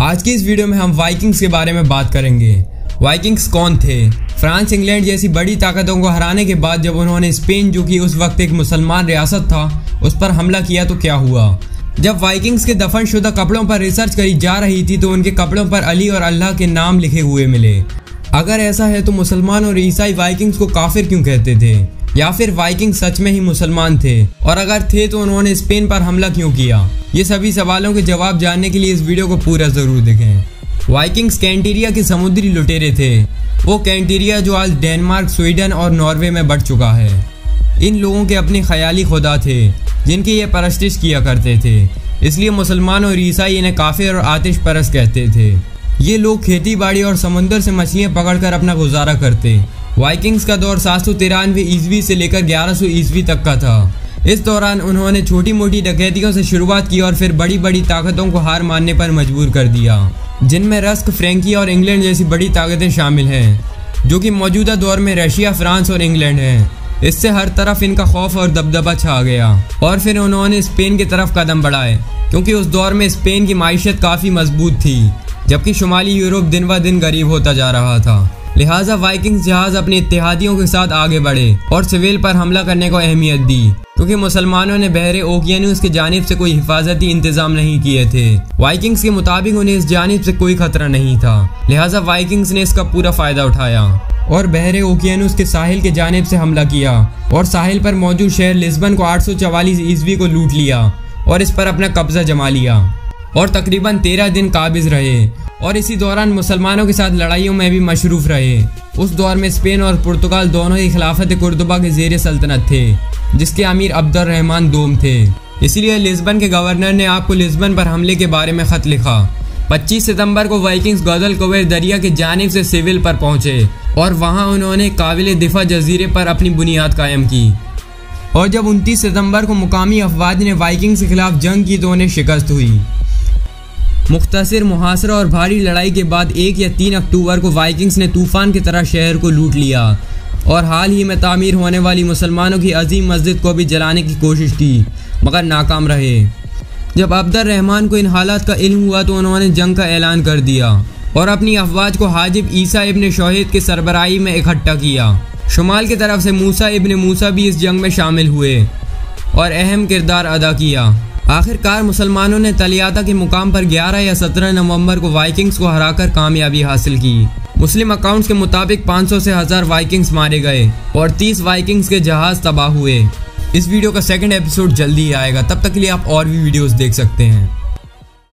आज की इस वीडियो में हम वाइकिंग्स के बारे में बात करेंगे। वाइकिंग्स कौन थे? फ्रांस, इंग्लैंड जैसी बड़ी ताकतों को हराने के बाद जब उन्होंने स्पेन, जो कि उस वक्त एक मुसलमान रियासत था, उस पर हमला किया तो क्या हुआ? जब वाइकिंग्स के दफन शुदा कपड़ों पर रिसर्च करी जा रही थी तो उनके कपड़ों पर अली और अल्लाह के नाम लिखे हुए मिले। अगर ऐसा है तो मुसलमान और ईसाई वाइकिंग्स को काफिर क्यों कहते थे? या फिर वाइकिंग सच में ही मुसलमान थे? और अगर थे तो उन्होंने स्पेन पर हमला क्यों किया? ये सभी सवालों के जवाब जानने के लिए इस वीडियो को पूरा ज़रूर देखें। वाइकिंग्स कैंटीरिया के समुद्री लुटेरे थे। वो कैंटीरिया जो आज डेनमार्क, स्वीडन और नॉर्वे में बढ़ चुका है। इन लोगों के अपने ख्याली खुदा थे, जिनकी ये परस्तिश किया करते थे। इसलिए मुसलमान और ईसाई इन्हें काफिर और आतिश परस कहते थे। ये लोग खेती बाड़ी और समुद्र से मछलियाँ पकड़कर अपना गुजारा करते। वाइकिंग्स का दौर सात सौ तिरानवे ईस्वी से लेकर ग्यारह सौ ईस्वी तक का था। इस दौरान उन्होंने छोटी मोटी डकैतियों से शुरुआत की और फिर बड़ी बड़ी ताकतों को हार मानने पर मजबूर कर दिया, जिनमें रस्क, फ्रेंकी और इंग्लैंड जैसी बड़ी ताकतें शामिल हैं, जो कि मौजूदा दौर में रशिया, फ्रांस और इंग्लैंड हैं। इससे हर तरफ़ इनका खौफ और दबदबा छा गया। और फिर उन्होंने स्पेन की तरफ़ कदम बढ़ाए, क्योंकि उस दौर में स्पेन की मीशत काफ़ी मज़बूत थी, जबकि शुमाली यूरोप दिन ब दिन गरीब होता जा रहा था। लिहाजा वाइकिंग जहाज़ अपने इतिहादियों के साथ आगे बढ़े और सिविल पर हमला करने को अहमियत दी, क्योंकि मुसलमानों ने बहरे ओकियानूस की जानब से कोई हिफाजती इंतज़ाम नहीं किए थे। वाइकिंग्स के मुताबिक उन्हें इस जानब से कोई खतरा नहीं था। लिहाजा वाइकिंग्स ने इसका पूरा फ़ायदा उठाया और बहरे ओकियानूस के साहिल के जानब से हमला किया और साहिल पर मौजूद शहर लिस्बन को आठ सौ ईस्वी को लूट लिया और इस पर अपना कब्जा जमा लिया। और तकरीबन तेरह दिन काबिज रहे। और इसी दौरान मुसलमानों के साथ लड़ाइयों में भी मशरूफ रहे। उस दौर में स्पेन और पुर्तगाल दोनों ही खिलाफत कुर्तबा के जेर सल्तनत थे, जिसके अमीर अब्दुलरहमान दोम थे। इसीलिए लिस्बन के गवर्नर ने आपको लिस्बन पर हमले के बारे में खत लिखा। 25 सितंबर को वाइकिंग्स गदल कुबेर दरिया की जानब से सिविल पर पहुँचे, और वहाँ उन्होंने काबिल दिफा जजीरे पर अपनी बुनियाद कायम की। और जब 29 सितंबर को मुकामी अफवाज ने वाइकिंग्स के खिलाफ जंग की तो उन्हें शिकस्त हुई। मुख्तसर मुहासरा और भारी लड़ाई के बाद एक या तीन अक्टूबर को वाइकिंग्स ने तूफ़ान की तरह शहर को लूट लिया। और हाल ही में तामीर होने वाली मुसलमानों की अजीम मस्जिद को भी जलाने की कोशिश की, मगर नाकाम रहे। जब अब्दुल रहमान को इन हालात का इल्म हुआ तो उन्होंने जंग का ऐलान कर दिया और अपनी अफवाज को हाजिब ईसा इबन शोहिद के सरबराही में इकट्ठा किया। शुमाल की तरफ़ से मूसा इबन मूसा भी इस जंग में शामिल हुए और अहम किरदार अदा किया। आखिरकार मुसलमानों ने तलियाता के मुकाम पर 11 या 17 नवंबर को वाइकिंग्स को हराकर कामयाबी हासिल की। मुस्लिम अकाउंट्स के मुताबिक 500 से हज़ार वाइकिंग्स मारे गए और 30 वाइकिंग्स के जहाज़ तबाह हुए। इस वीडियो का सेकंड एपिसोड जल्दी ही आएगा। तब तक के लिए आप और भी वीडियोस देख सकते हैं।